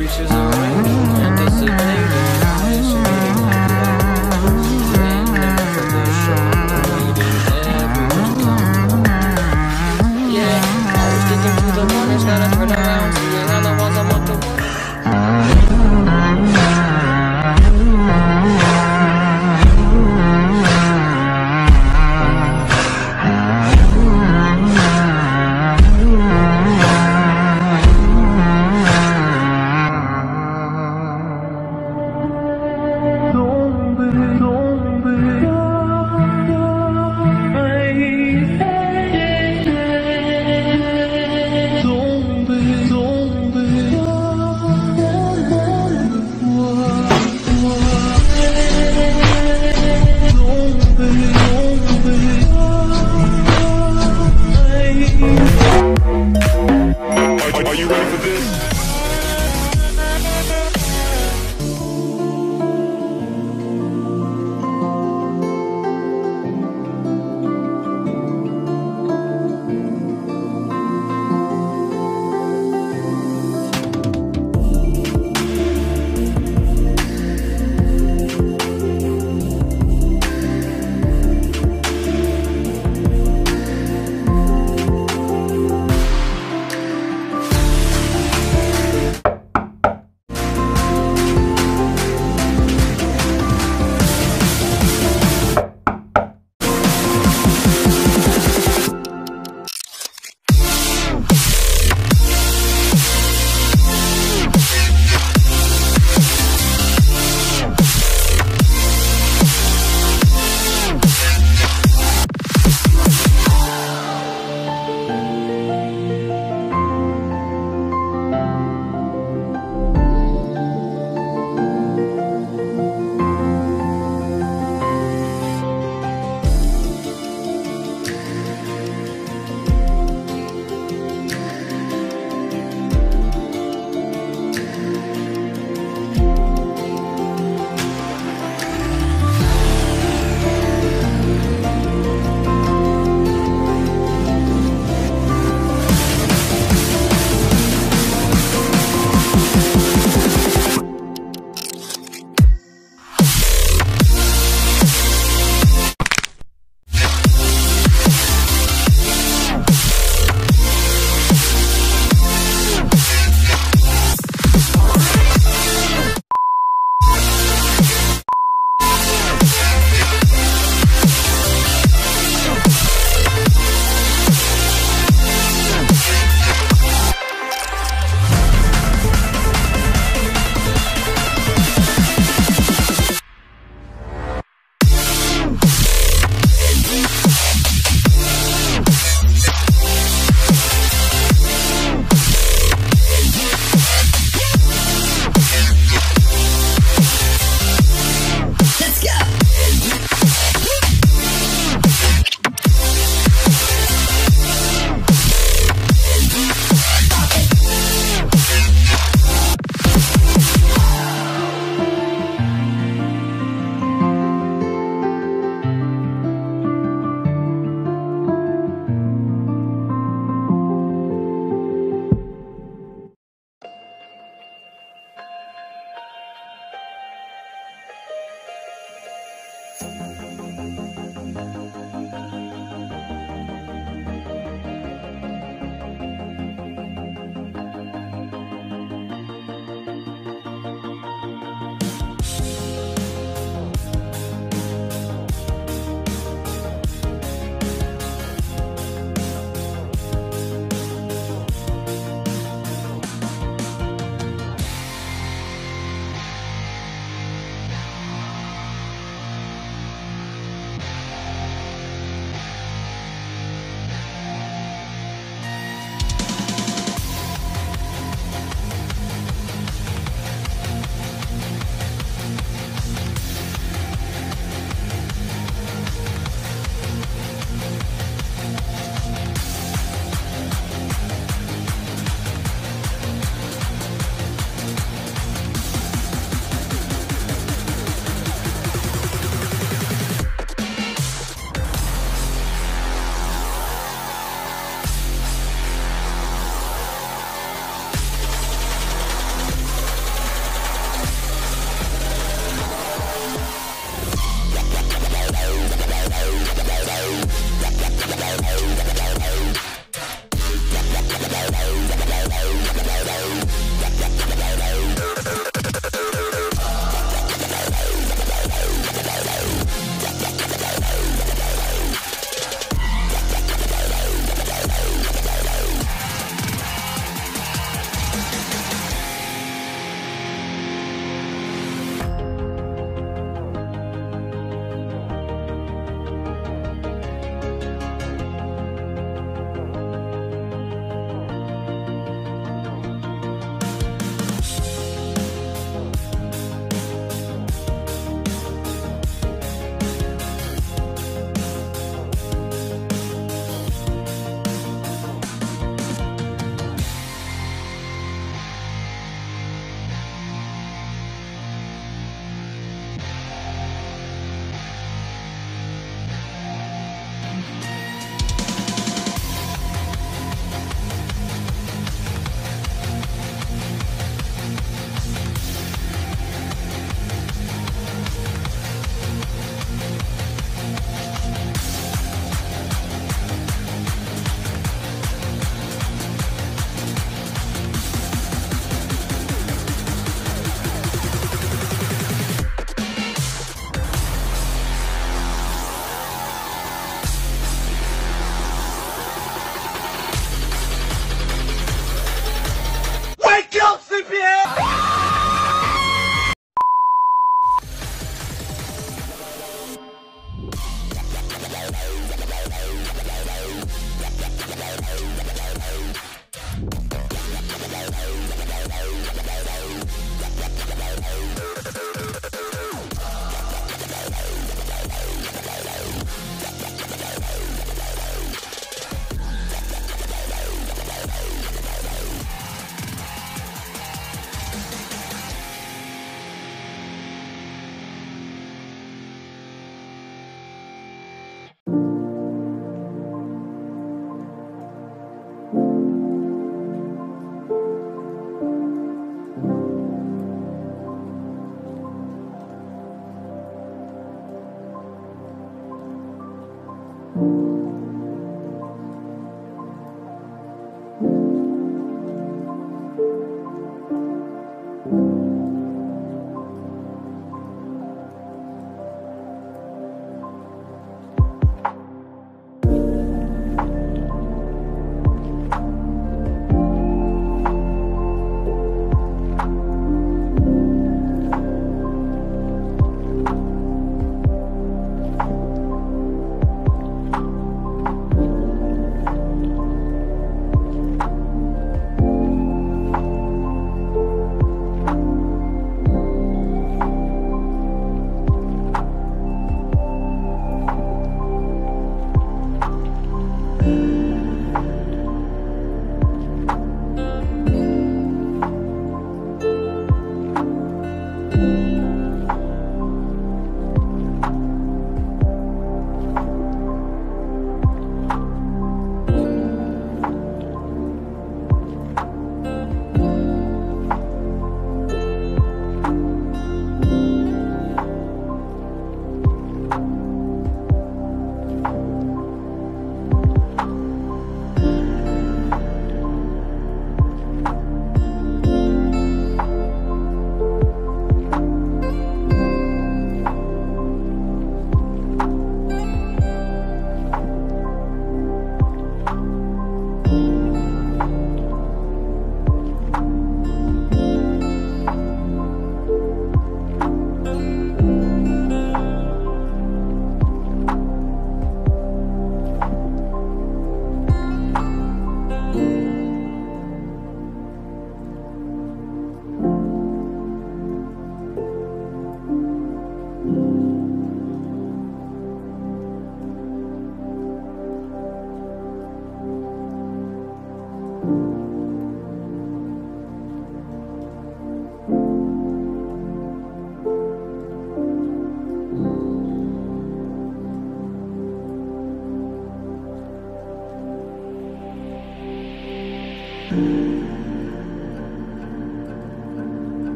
reaches a ring, anticipating isolating like walls. Waiting for the waiting everyone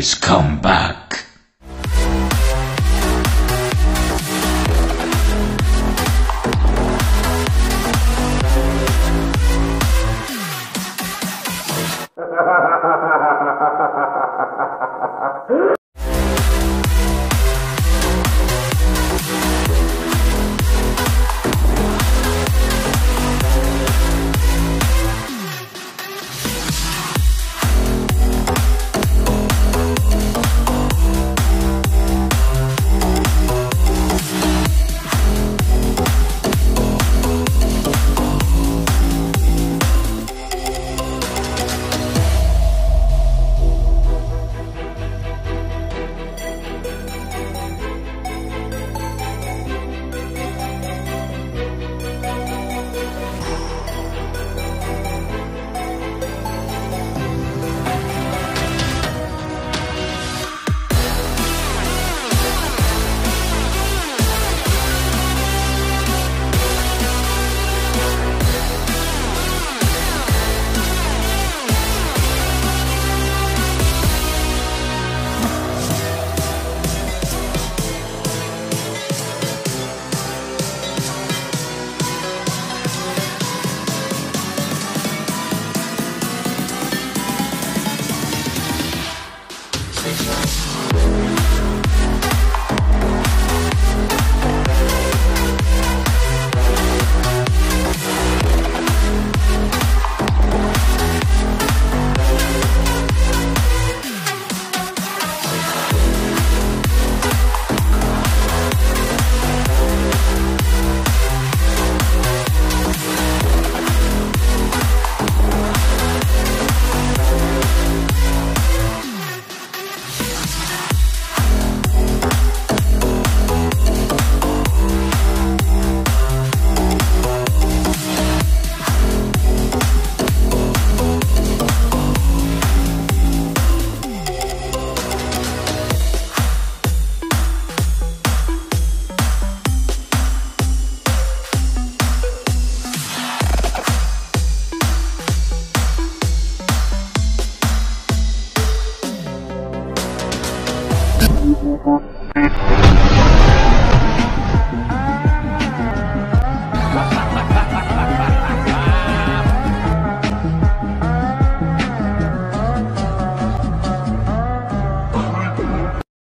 Come back.